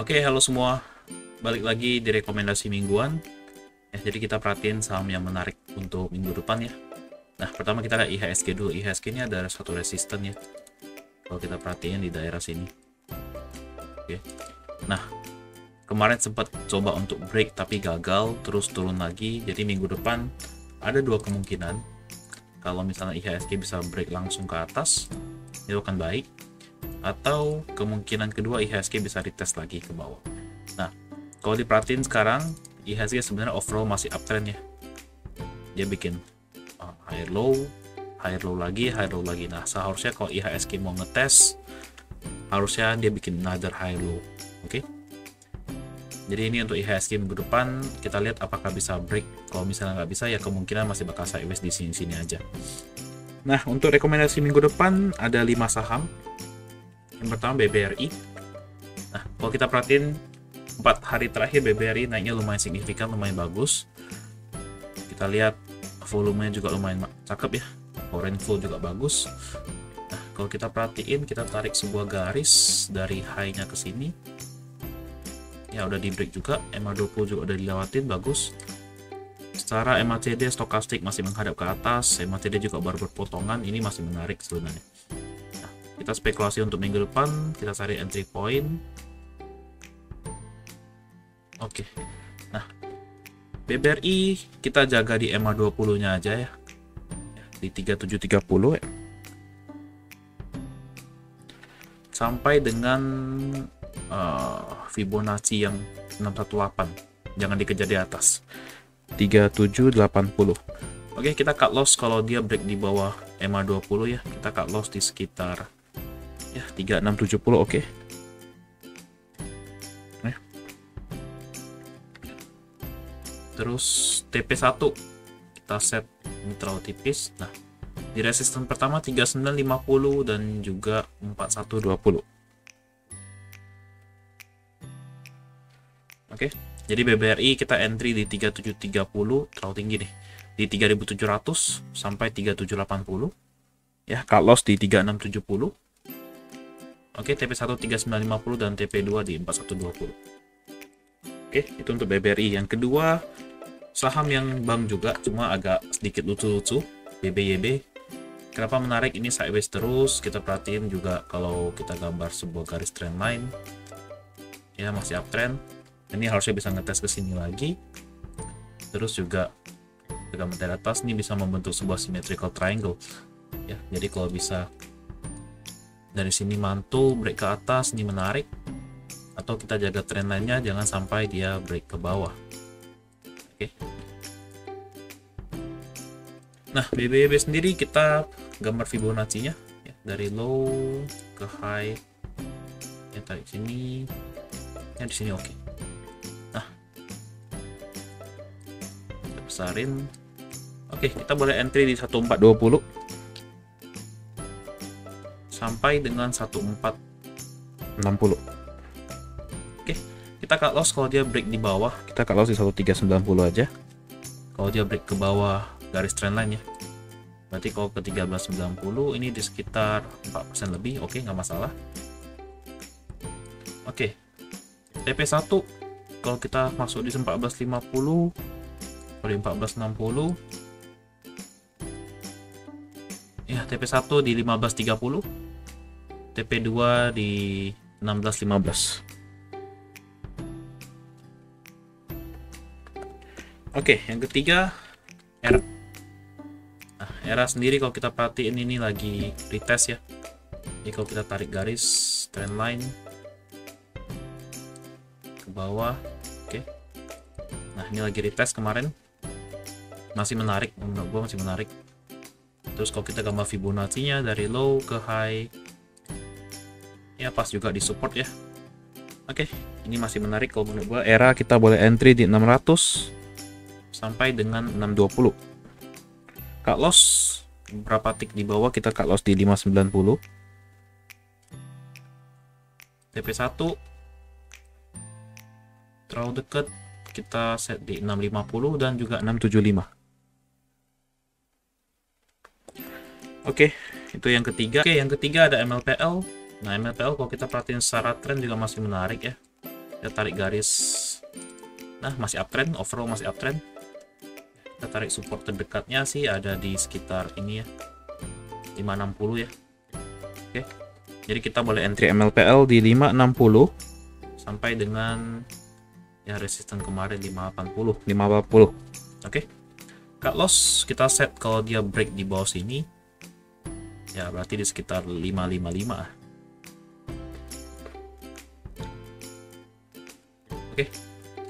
Oke, halo semua. Balik lagi di rekomendasi mingguan. Ya, jadi kita perhatiin saham yang menarik untuk minggu depan ya. Nah, pertama kita lihat IHSG dulu. IHSG ini ada satu resisten ya. Kalau kita perhatiin di daerah sini. Oke. Nah, kemarin sempat coba untuk break tapi gagal, terus turun lagi. Jadi minggu depan ada dua kemungkinan. Kalau misalnya IHSG bisa break langsung ke atas, itu akan baik atau kemungkinan kedua IHSG bisa retest lagi ke bawah. Nah, kalau diperhatiin sekarang IHSG sebenarnya overall masih uptrend ya. Dia bikin uh, high low, high low lagi, high low lagi. Nah, seharusnya kalau IHSG mau ngetes harusnya dia bikin another high low. Oke. Okay? Jadi ini untuk IHSG minggu depan kita lihat apakah bisa break. Kalau misalnya nggak bisa ya kemungkinan masih bakal sideways di sini-sini aja. Nah, untuk rekomendasi minggu depan ada 5 saham yang pertama BBRI. Nah, kalau kita perhatiin 4 hari terakhir BBRI naiknya lumayan signifikan, lumayan bagus. Kita lihat volumenya juga lumayan cakep ya. Foreign flow juga bagus. Nah, kalau kita perhatiin, kita tarik sebuah garis dari high-nya ke sini. Ya, udah di break juga. MA20 juga udah dilewatin, bagus. Secara MACD stokastik masih menghadap ke atas, MACD juga baru berpotongan, ini masih menarik sebenarnya kita spekulasi untuk minggu depan kita cari entry point. Oke. Nah BBRI kita jaga di MA20 nya aja ya. Di 3730 ya. Sampai dengan uh, Fibonacci yang 618 jangan dikejar di atas. 3780 Oke, kita cut loss kalau dia break di bawah MA20 ya. Kita cut loss di sekitar ya 3670 oke okay. eh. terus TP1 kita set ini terlalu tipis nah di resisten pertama 3950 dan juga 4120 oke okay. jadi BBRI kita entry di 3730 terlalu tinggi nih di 3700 sampai 3780 ya cut loss di 3670 Oke, TP1 3950 dan TP2 di 4120. Oke, itu untuk BBRI. Yang kedua, saham yang bank juga, cuma agak sedikit lucu-lucu, BBYB. Kenapa menarik? Ini sideways terus. Kita perhatiin juga kalau kita gambar sebuah garis trend line. Ya, masih uptrend. Ini harusnya bisa ngetes ke sini lagi. Terus juga dari atas ini bisa membentuk sebuah symmetrical triangle. Ya, jadi kalau bisa dari sini mantul break ke atas ini menarik. Atau kita jaga tren lainnya jangan sampai dia break ke bawah. Oke. Nah BBB sendiri kita gambar Fibonacci nya ya, dari low ke high. Ya tarik sini. Ya di sini oke. Nah. Kita besarin. Oke kita boleh entry di 1420 sampai dengan 1460 oke kita cut loss. Kalau dia break di bawah kita cut loss di 1390 aja. kalau dia break ke bawah garis trendline ya. Berarti kalau ke 1390 ini di sekitar 4% lebih. Oke nggak masalah. Oke TP1 kalau kita masuk di 1450 kalau di 1460 ya TP1 di 1530 TP2 di 1615 Oke, yang ketiga era. Nah, era sendiri kalau kita perhatiin ini lagi retest ya. Jadi kalau kita tarik garis trend line ke bawah, oke. Nah, ini lagi retest kemarin. Masih menarik, menurut gua masih menarik. Terus kalau kita gambar Fibonacci-nya dari low ke high ya pas juga di support ya. Oke ini masih menarik kalau menurut gua. Era kita boleh entry di 600 sampai dengan 620 cut loss berapa tick di bawah kita cut loss di 590 TP1 terlalu dekat kita set di 650 dan juga 675 Oke, itu yang ketiga. Oke, yang ketiga ada MLPL Nah MLPL kalau kita perhatiin secara tren juga masih menarik ya. kita tarik garis. Nah masih uptrend overall masih uptrend. Kita tarik support terdekatnya sih ada di sekitar ini ya. 560 ya. Oke. Jadi kita boleh entry MLPL di 560 sampai dengan ya resisten kemarin 580 580 oke. Cut loss kita set kalau dia break di bawah sini. Ya berarti di sekitar 555 Oke,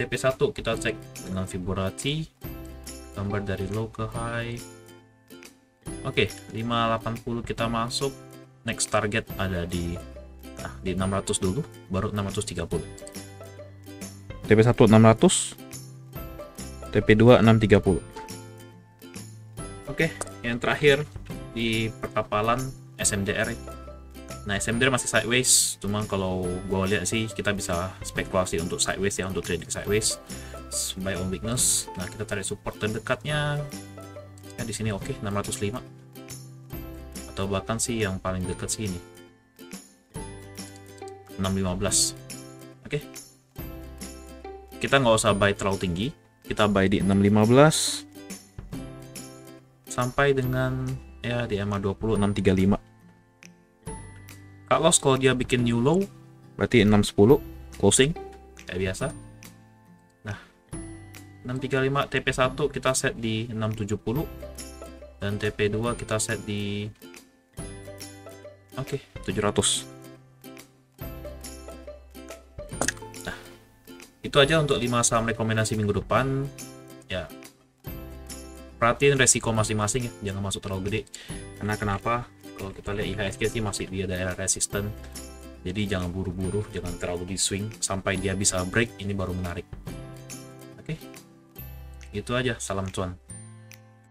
TP1 kita cek dengan Fibonacci gambar dari low ke high. Oke, 580 kita masuk. Next target ada di nah, di 600 dulu, baru 630. TP1 600, TP2 630. Oke, yang terakhir di perkapalan SMDR Nah SMD masih sideways, cuma kalau gue lihat sih kita bisa spekulasi untuk sideways ya untuk trading sideways. Buy on weakness. Nah kita tarik support terdekatnya. Ya di sini oke okay, 605 atau bahkan sih yang paling dekat sih ini 615 oke. Okay. kita nggak usah buy terlalu tinggi. Kita buy di 615 sampai dengan ya di EMA 20 635 cut loss kalau dia bikin new low berarti 610 closing kayak biasa. Nah 635 TP1 kita set di 670 dan TP2 kita set di oke okay, 700 nah itu aja untuk 5 saham rekomendasi minggu depan. Ya perhatiin resiko masing-masing ya jangan masuk terlalu gede. Karena kenapa kalau kita lihat IHSG sih masih di daerah resisten. Jadi jangan buru-buru jangan terlalu di swing. Sampai dia bisa break ini baru menarik. Oke? Itu aja salam cuan